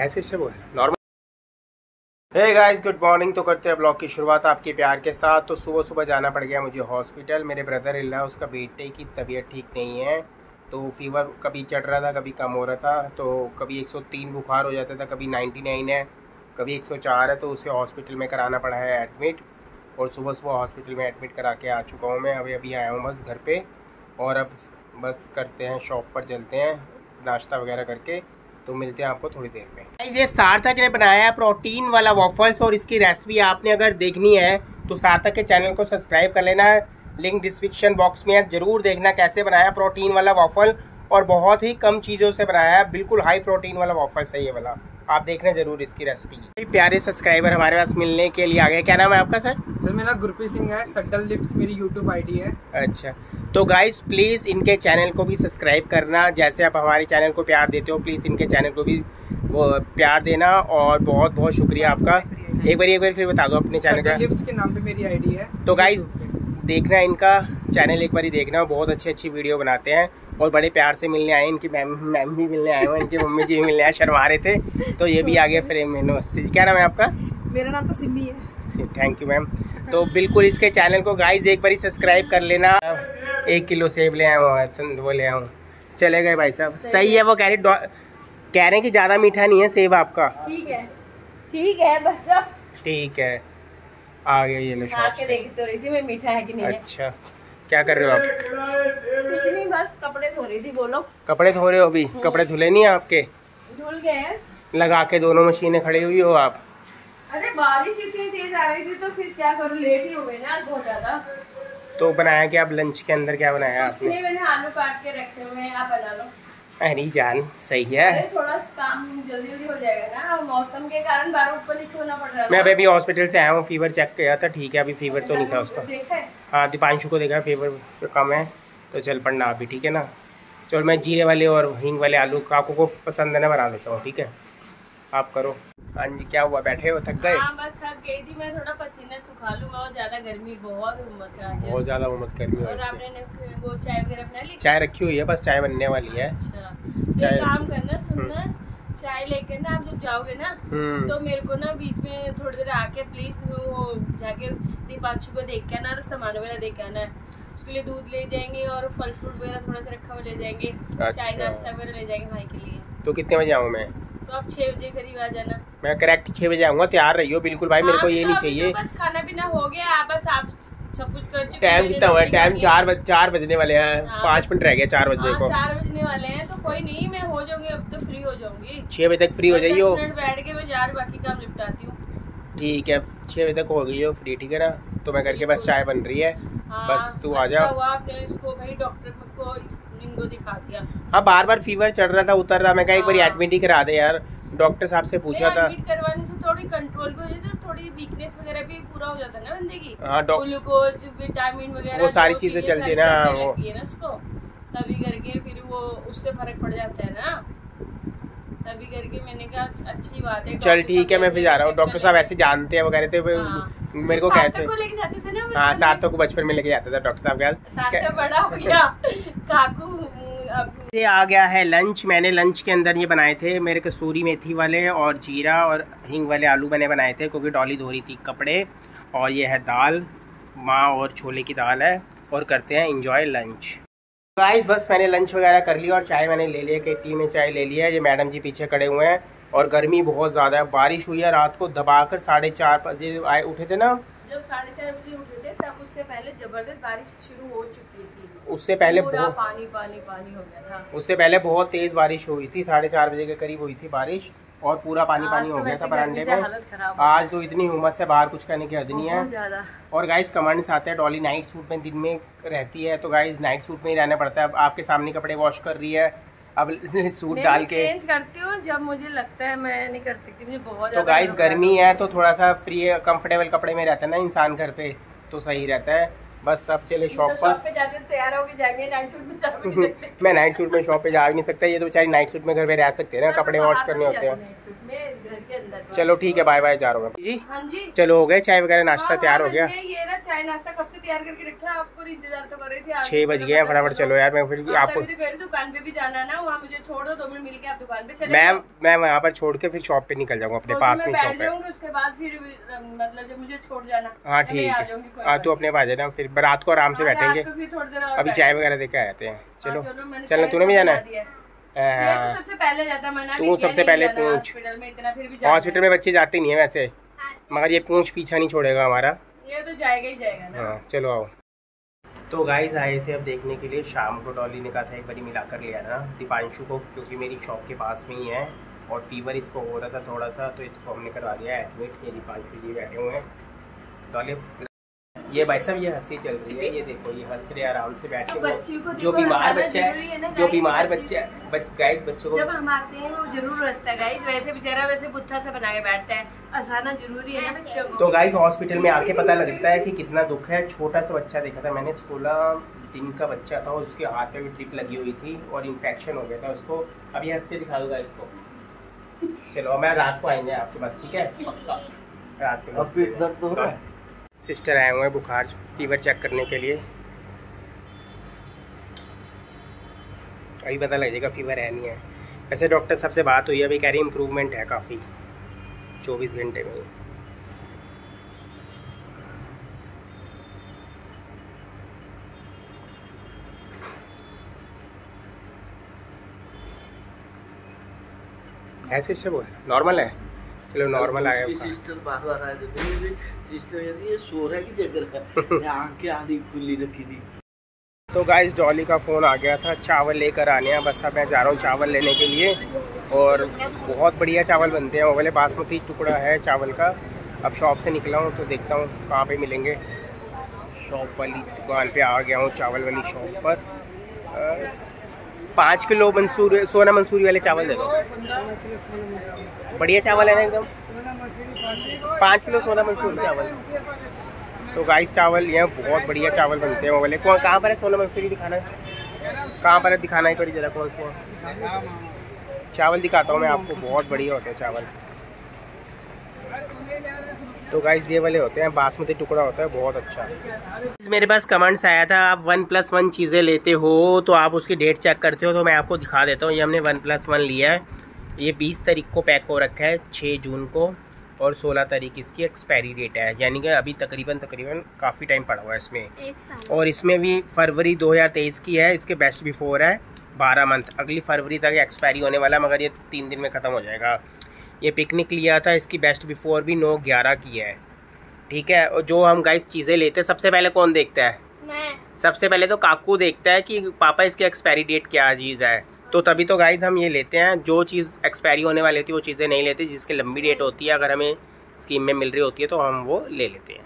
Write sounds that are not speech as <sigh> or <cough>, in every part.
ऐसे से वो normal hey guys good morning तो करते हैं ब्लॉग की शुरुआत आपके प्यार के साथ। तो सुबह सुबह जाना पड़ गया मुझे हॉस्पिटल मेरे ब्रदर इल्ला उसका बेटे की तबीयत ठीक नहीं है। तो फीवर कभी चढ़ रहा था, कभी कम हो रहा था। तो कभी 103 बुखार हो जाता था, कभी 99 है, कभी 104 है। तो उसे हॉस्पिटल में कराना पड़ा है एडमिट और सुबह सुबह हॉस्पिटल में एडमिट करा के आ चुका हूँ मैं। अभी अभी आया हूँ बस घर पे। और अब बस करते हैं शॉप पर चलते हैं, नाश्ता वगैरह करके। तो मिलते हैं आपको थोड़ी देर में। ये सार्थक ने बनाया है प्रोटीन वाला वॉफल्स और इसकी रेसिपी आपने अगर देखनी है तो सार्थक के चैनल को सब्सक्राइब कर लेना। लिंक डिस्क्रिप्शन बॉक्स में है, ज़रूर देखना कैसे बनाया प्रोटीन वाला वॉफल और बहुत ही कम चीज़ों से बनाया है बिल्कुल हाई प्रोटीन वाला वॉफल्स है ये वाला। आप देखना ज़रूर इसकी रेसिपी प्यारे सब्सक्राइबर हमारे पास मिलने के लिए आ गए। क्या नाम है आपका सर सर मेरा गुरप्रीत सिंह है। सटल लिफ्ट मेरी यूट्यूब आईडी है। अच्छा। तो गाइस प्लीज़ इनके चैनल को भी सब्सक्राइब करना। जैसे आप हमारे चैनल को प्यार देते हो प्लीज़ इनके चैनल को भी वो प्यार देना। और बहुत बहुत शुक्रिया आपका। एक बार एक बार फिर बता दो अपने चैनल का। के नाम पे मेरी आईडी है। तो गाइस देखना इनका चैनल एक बार देखना। है बहुत अच्छी अच्छी वीडियो बनाते हैं और बड़े प्यार से मिलने आए इनकी मैम मैम भी मिलने आए हुए इनकी मम्मी जी भी मिलने आए शर्मा रहे थे। तो ये भी आ गया फ्रेम में नमस्ते जी। क्या नाम है आपका? मेरा नाम तो सिमी है। थैंक यू मैम तो बिल्कुल इसके चैनल को गाइज़ एक बार सब्सक्राइब कर लेना। एक किलो सेब ले आया हूँ वो ले आऊँ चले गए भाई साहब। सही है। वो कह रहे कह रहे हैं कि ज़्यादा मीठा नहीं है सेब आपका। ठीक है। ठीक है बस ठीक है। आ गया ये लो शॉप से। तो रही थी मैं मीठा है कि नहीं अच्छा। क्या कर रहे हो आप? कुछ नहीं बस कपड़े धो रही थी बोलो। कपड़े धो रहे हो अभी? हम्म। कपड़े धुले नहीं आपके? धुल गए लगा के दोनों मशीनें खड़ी हुई हो आप? अरे बारिश इतनी तेज आ रही थी तो फिर क्या करूँ लेट ही हो गई ना बहुत ज़्यादा। तो बनाया क्या आप लंच के अंदर? क्या बनाया आपने? मैंने आलू काट के रखे हुए हैं आप बना लो। अरे जान सही है। थोड़ा काम जल्दी जल्दी हो जाएगा ना। मौसम के कारण बार ऊपर नीचे होना पड़ रहा। मैं अभी अभी हॉस्पिटल से आया हूँ फीवर चेक किया था ठीक है अभी फीवर तो नहीं था उसका। हाँ? दीपांशु को देखा फीवर कम है तो चल पड़ना अभी ठीक है ना। चलो मैं जीरे वाले और हींग वाले आलू काकू को पसंद है ना बना देता हूँ ठीक है। आप करो। हाँ जी क्या हुआ बैठे हो थक गए? हाँ, बस थक गई थी मैं थोड़ा पसीना सुखा लूँ बहुत ज़्यादा गर्मी बहुत उमस है बहुत ज़्यादा उमस गर्मी और आपने वो चाय वगैरह बना ली? चाय रखी हुई है बस चाय बनने वाली है। अच्छा। चाय काम करना सुनना हम्म। चाय लेके ना आप जब जाओगे ना हम्म। तो मेरे को ना बीच में थोड़ी देर आके प्लीज़ वो जाके दीपांशु को देख के आना और सामान वगैरह देख के आना। उसके लिए दूध ले जाएँगे और फल फ्रूट वगैरह थोड़ा सा रखा हुआ ले जाएँगे। चाय अच्छा। नाश्ता वगैरह ले जाएँगे भाई के लिए। तो कितने बजे आऊँ मैं? तो आप छह बजे करीब आ जाना। मैं करेक्ट छह बजे आऊँगा तैयार रहियो बिल्कुल भाई मेरे को ये नहीं चाहिए। तो बस खाना पीना हो गया बस आप सब कुछ कर चुके टाइम कितना हुआ टाइम चार बज चार बजने वाले हैं। हाँ। पाँच मिनट रह गए चार बजने हाँ, को। चार बजने वाले हैं तो कोई नहीं मैं हो जाऊँगी अब तो फ्री हो जाऊँगी। छह बजे तक फ्री हो जाइयो। बैठ के मैं जार बाकी काम निपटाती हूँ। ठीक है छह बजे तक हो गई हो फ्री ठीक है ना? तो मैं करके बस चाय बन रही है। हाँ, बस तू आ जा। अच्छा आपने इसको भाई डॉक्टर को इनको दिखा दिया। हाँ बार बार फीवर चढ़ रहा था उतर रहा। मैं कहा एक बार एडमिट ही करा दे यार। डॉक्टर साहब से पूछा था। करवाने से थोड़ी कंट्रोल भी हो जाती है थोड़ी वीकनेस वगैरह भी पूरा हो जाता है ना बंदे की। हाँ ग्लूकोज विटामिन वगैरह वो सारी चीज़ें चलती है ना वो। ना उसको। तभी करके फिर वो उससे फरक पड़ जाता है ना। तभी करके मैंने कहा अच्छी बात है चल ठीक है मैं फिर जा रहा हूँ। डॉक्टर साहब ऐसे जानते हैं वगैरह थे हाँ। मेरे को कहते हाँ सार्थक को बचपन में लेके जाते थे डॉक्टर साहब के बड़ा हो गया। काकू ये आ गया है लंच मैंने लंच के अंदर ये बनाए थे। मेरे कस्तूरी मेथी वाले और जीरा और हिंग वाले आलू मैंने बनाए थे क्योंकि डॉली धो रही थी कपड़े। और ये है दाल। माँ और छोले की दाल है। और करते हैं इंजॉय लंच गाइस बस मैंने लंच वगैरह कर लिया और चाय मैंने ले लिया केटली में चाय ले लिया ये मैडम जी पीछे खड़े हुए हैं। और गर्मी बहुत ज़्यादा है। बारिश हुई है रात को दबाकर साढ़े चार बजे आए उठे थे ना? जब साढ़े चार बजे उठे थे तब उससे पहले ज़बरदस्त बारिश शुरू हो चुकी थी। उससे पहले पानी पानी पानी हो गया था। उससे पहले बहुत तेज बारिश हुई थी साढ़े चार बजे के करीब हुई थी बारिश और पूरा पानी पानी हो तो गया था बरांडे में। आज तो इतनी उमस है बाहर कुछ करने की हद नहीं है। और गाइस कमेंट्स आते हैं डॉली नाइट सूट में दिन में रहती है तो गाइस नाइट सूट में ही रहना पड़ता है। आपके सामने कपड़े वॉश कर रही है अब सूट डाल के चेंज करती हूँ जब मुझे लगता है मैं नहीं कर सकती मुझे बहुत तो गाइस गर्मी है तो थोड़ा सा फ्री कंफर्टेबल कपड़े में रहता है ना इंसान घर पे तो सही रहता है। बस अब चले शॉप तो पर। पे जाते तो तैयार होके जाएँगे नाइट सूट में जा नहीं <laughs> मैं नाइट सूट में शॉप पे जा भी नहीं सकता ये तो बेचारी नाइट सूट में घर पे रह सकते हैं ना कपड़े हाँ, वॉश करने होते हैं। जाते night suit में, घर के अंदर चलो ठीक है बाय बाय जा रहा हूँ जी। हाँ चलो हो गए चाय वगैरह नाश्ता हाँ, तैयार हाँ, गया? बन ये ना चाय नाश्ता कब से तैयार करके रखा है आपको इंतज़ार तो कर रही थी आप छः बज गए हैं फटाफट चलो यार मैं फिर आपको तो दुकान पे भी जाना है ना वहाँ मुझे छोड़ दो दो मिनट मिल के आप दुकान पे चले मैं मैं वहाँ पर छोड़ के फिर शॉप पे निकल जाऊँगा अपने तो पास मैं शॉप है। उसके बाद फिर मतलब जब मुझे छोड़ जाना। हाँ ठीक है। हाँ तू अपने पास जाना फिर रात को आराम से हाँ, बैठेंगे। अभी चाय वगैरह देकर आते हैं चलो। मैंने चलो चाय तूने भी जाना है तो सबसे पहले जाता मना तू सबसे पहले पूछ। हॉस्पिटल में बच्चे जाते नहीं है वैसे। मगर ये पूछ पीछा नहीं छोड़ेगा हमारा। ये तो जाएगा ही जाएगा ना। हाँ चलो आओ। तो गाइस आए थे अब देखने के लिए। शाम को डॉली ने कहा था एक बारी मिलाकर ले आना दीपांशु को क्योंकि मेरी शॉप के पास में ही है और फीवर इसको हो रहा था थोड़ा सा तो इसको हमने करवा दिया। एडमिट ये दीपांशु जी बैठे हुए हैं। डॉली ये भाई साहब ये हँसी चल रही है ये देखो ये हंस रहे आराम से बैठ तो के जो बीमार बच्चा है जो बीमार बच्ची- है गाइस बच्चों को जब हम आते हैं वो ज़रूर हंसता है गाइस वैसे बेचारा वैसे बुत्था सा बना के बैठता है हंसाना ज़रूरी है ना बच्चों को। तो गाइस हॉस्पिटल में आके पता लगता है कि कितना दुख है छोटा सा बच्चा देखा था मैंने सोलह दिन का बच्चा था और उसके हाथ पे भी टिप लगी हुई थी और इन्फेक्शन हो गया था उसको। अभी हंस के दिखा दूँगा इसको चलो मैं रात को आएँगे आपके पास ठीक है? पक्का। रात को। अब पेट दर्द हो रहा है? सिस्टर आए हुए हैं बुखार फीवर चेक करने के लिए। अभी पता लग जाएगा फीवर है नहीं है। वैसे डॉक्टर साहब से बात हुई अभी कह रही इम्प्रूवमेंट है काफ़ी, चौबीस घंटे में। है। सिस्टर बोल नॉर्मल है? चलो नॉर्मल आया। सिस्टर बार बार आ जाते हैं सिस्टर ये सो रहा है कि जग रहा है? <laughs> आँखें आधी खुली रखी थी। तो गाइस डॉली का फ़ोन आ गया था चावल लेकर आने हैं। बस अब मैं जा रहा हूँ चावल लेने के लिए। और बहुत बढ़िया चावल बनते हैं। वो वाले बासमती टुकड़ा है चावल का। अब शॉप से निकला हूँ तो देखता हूँ कहाँ पे मिलेंगे। शॉप वाली दुकान पे आ गया हूँ चावल वाली शॉप पर। पाँच किलो मंसूर, सोना मंसूरी वाले चावल दे दो। बढ़िया चावल है ना एकदम? पाँच किलो सोना मंसूरी चावल। तो गाइस चावल यहाँ बहुत बढ़िया चावल बनते हैं वो वाले। कौन, कहाँ पर है सोना मंसूरी दिखाना? है कहाँ पर है? दिखाना है करी जरा कौन सा चावल दिखाता हूँ मैं आपको, बहुत बढ़िया होते हैं चावल। तो गाइस ये वाले होते हैं बासमती टुकड़ा होता है बहुत अच्छा। मेरे पास कमेंट्स आया था आप वन प्लस वन चीज़ें लेते हो तो आप उसकी डेट चेक करते हो तो मैं आपको दिखा देता हूँ ये हमने वन प्लस वन लिया है। ये बीस तारीख को पैक हो रखा है छः जून को और सोलह तारीख इसकी एक्सपायरी डेट है। यानी कि अभी तकरीबन तकरीबन काफ़ी टाइम पड़ा हुआ है इसमें। और इसमें भी फरवरी 2023 की है इसके बेस्ट बिफोर है 12 मंथ अगली फरवरी तक एक्सपायरी होने वाला मगर ये तीन दिन में ख़त्म हो जाएगा। ये पिकनिक लिया था इसकी बेस्ट बिफोर भी नौ ग्यारह की है। ठीक है? और जो हम गाइस चीज़ें लेते हैं सबसे पहले कौन देखता है? मैं। सबसे पहले तो काकू देखता है कि पापा इसकी एक्सपायरी डेट क्या चीज़ है। तो तभी तो गाइज़ हम ये लेते हैं जो चीज़ एक्सपायरी होने वाली थी वो चीज़ें नहीं लेते जिसकी लंबी डेट होती है अगर हमें स्कीम में मिल रही होती है तो हम वो ले लेते हैं।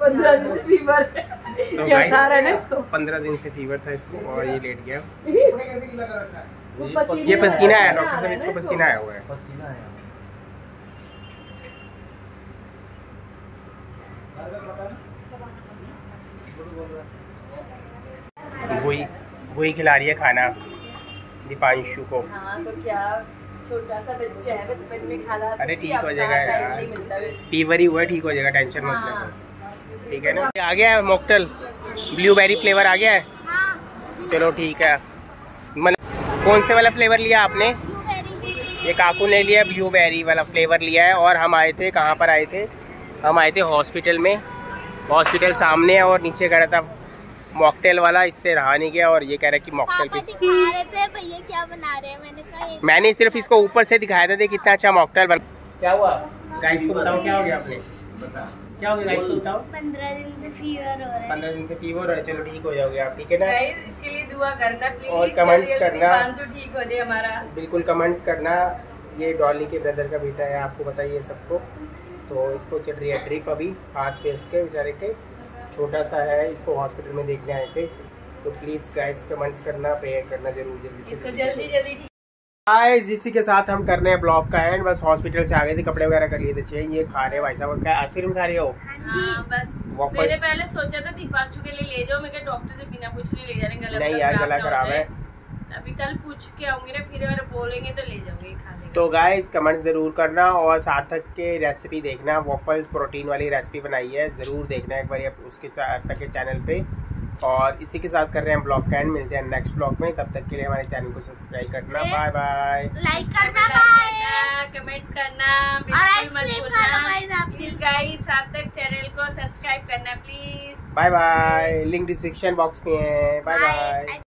पंद्रह दिन से फीवर तो है पंद्रह दिन से फीवर था इसको और ये लेट गया। <laughs> ये पसीना है। डॉक्टर साहब इसको पसीना आया हुआ है। पसीना है। वही वही खिला रही है खाना दीपांशु को। हाँ तो क्या छोटा सा बच्चा है बचपन में खाना अरे ठीक हो जाएगा यार। नहीं मिलता है। फीवर ही हुआ है, ठीक हो जाएगा टेंशन मत हाँ। लेना ठीक है ना? आ गया है मॉकटेल ब्लूबेरी फ्लेवर आ गया है? हाँ। चलो ठीक है। कौन से वाला फ्लेवर लिया आपने? ये काकू ने लिया ब्लूबेरी वाला फ्लेवर लिया है। और हम आए थे कहाँ पर आए थे? हम आए थे हॉस्पिटल में। हॉस्पिटल सामने है और नीचे कह रहा था। मॉकटेल वाला इससे रहा नहीं गया और ये कह रहा है कि मॉकटेल दिखा रहे थे भैया क्या बना रहे हैं? मैंने कहा मैंने सिर्फ़ इसको ऊपर से दिखाया था देख कितना अच्छा मॉकटेल बन क्या हुआ? गाइस को बताओ क्या हो गया आपने? बता। क्या हो गया गाइस बताओ। पंद्रह दिन से फीवर हो रहा है। पंद्रह दिन से फीवर हो रहा है। चलो ठीक हो जाओगे आप ठीक है ना? Guys, इसके लिए दुआ करना प्लीज़ और comments करना। ठीक हो जाए हमारा। बिल्कुल कमेंट्स करना। ये डॉली के ब्रदर का बेटा है आपको बताइए सबको। तो इसको चल रही है ड्रिप अभी हाथ पे उसके बेचारे के। छोटा सा है इसको हॉस्पिटल में देखने आए थे। तो प्लीज़ गाइस कमेंट्स करना प्रेयर करना ज़रूर जल्दी से इसको जल्दी जल्दी गाइस इसी के साथ हम कर रहे हैं ब्लॉग का एंड बस हॉस्पिटल से आ गए थे कपड़े वगैरह कर लिए थे। चाहिए ये खा रहे भाई साहब। क्या आइसक्रीम खा रहे हो? हाँ बस। Waffles. मैंने पहले सोचा था दीपांशु के लिए ले जाओ। मैं डॉक्टर से बिना पूछ नहीं ले जाने गला नहीं यार गला खराब है। अभी कल पूछ के आऊँगी ना फिर अगर बोलेंगे तो ले जाऊँगी खा लेगा। तो गाइस कमेंट ज़रूर करना और सार्थक के रेसिपी देखना। वॉफल्स प्रोटीन वाली रेसिपी बनाई है ज़रूर देखना एक बार ये उसके सार्थक के चैनल पे। और इसी के साथ कर रहे हैं ब्लॉग का एंड मिलते हैं नेक्स्ट ब्लॉग में। तब तक के लिए हमारे चैनल को सब्सक्राइब करना। बाय बाय लाइक करना बाय कमेंट्स करना और आइसक्रीम खा लो भूलना। आप प्लीज़ गाइस आप तक चैनल को सब्सक्राइब करना please bye bye link description box में है। Bye bye